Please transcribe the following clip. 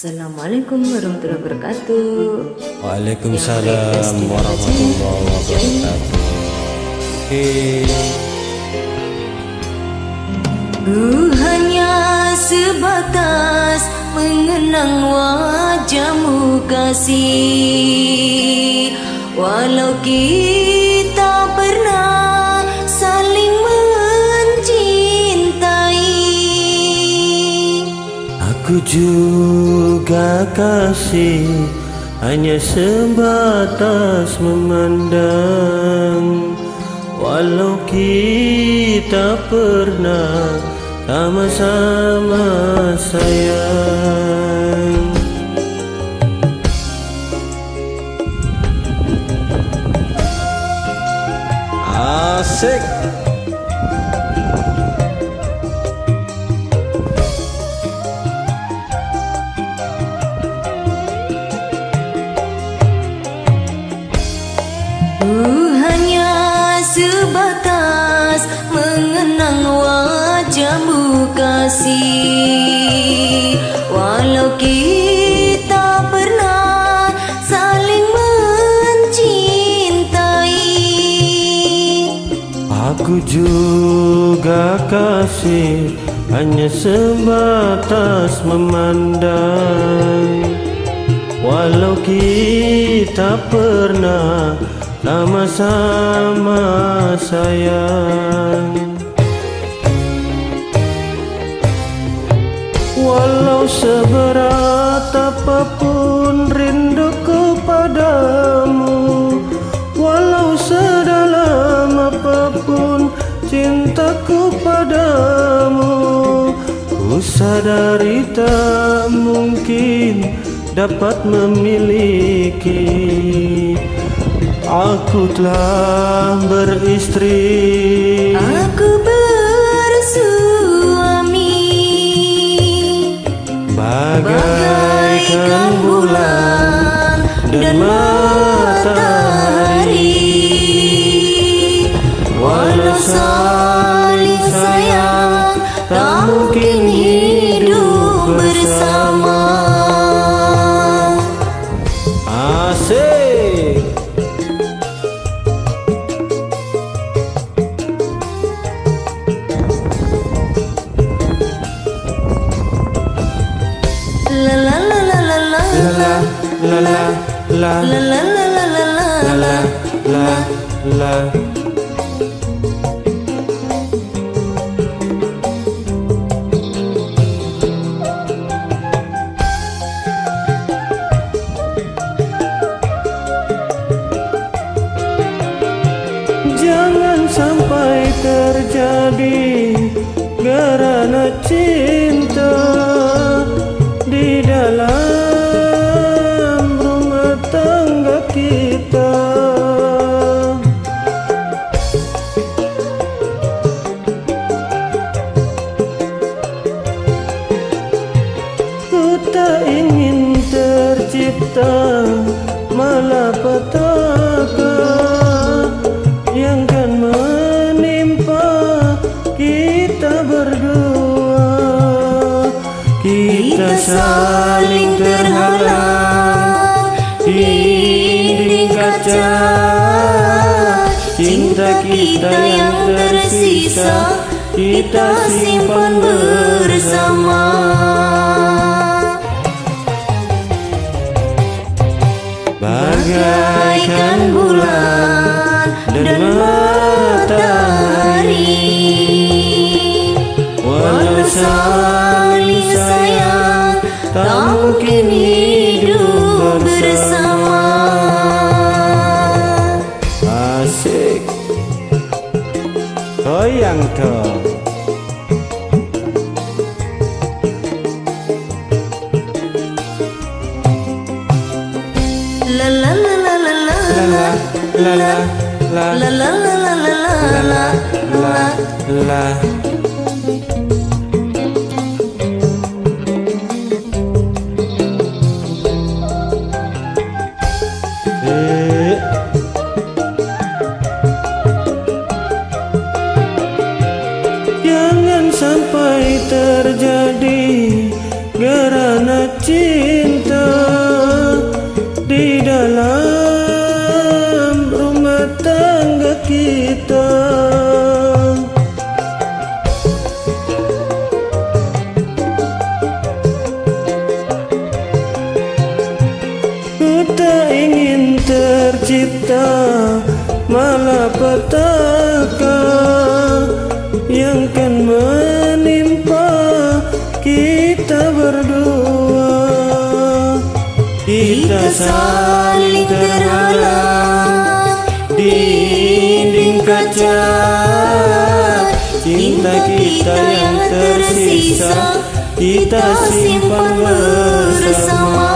Assalamualaikum warahmatullahi wabarakatuh. Waalaikumsalam warahmatullahi wabarakatuh. Oke. Ku hanya sebatas mengenang wajahmu kasih Walau kita Aku juga kasih hanya sebatas memandang. Walau kita pernah sama-sama sayang. Asik mengenang wajahmu kasih. Walau kita pernah saling mencintai. Aku juga kasih hanya sebatas memandang. Walau kita pernah sama-sama sayang Seberat apa pun rinduku padamu. Walau sedalam apa pun cintaku padamu. Ku sadari tak mungkin dapat memiliki. Aku telah beristri. Aku bersuami matahari. Walau saling sayang Tak mungkin hidup bersama. Asik. La la la la. La la La la la la la la la la la la la la. La Jangan sampai terjadi Ingin tercipta malapetaka yang kan menimpa kita berdua. Kita saling terhalang di kaca. Cinta kita yang tersisa kita simpan bersama. Bagaikan bulan dan matahari. Walau saling sayang Tak mungkin hidup bersama. Asik. Goyang dong la la La la la. La la la la la la la la la la. Eh. Jangan sampai terjadi tetangga kita. Tak ingin tercipta malah petaka yang kan menimpa kita berdua. Kita saling terhalang dinding kaca cinta kita yang tersisa kita simpan bersama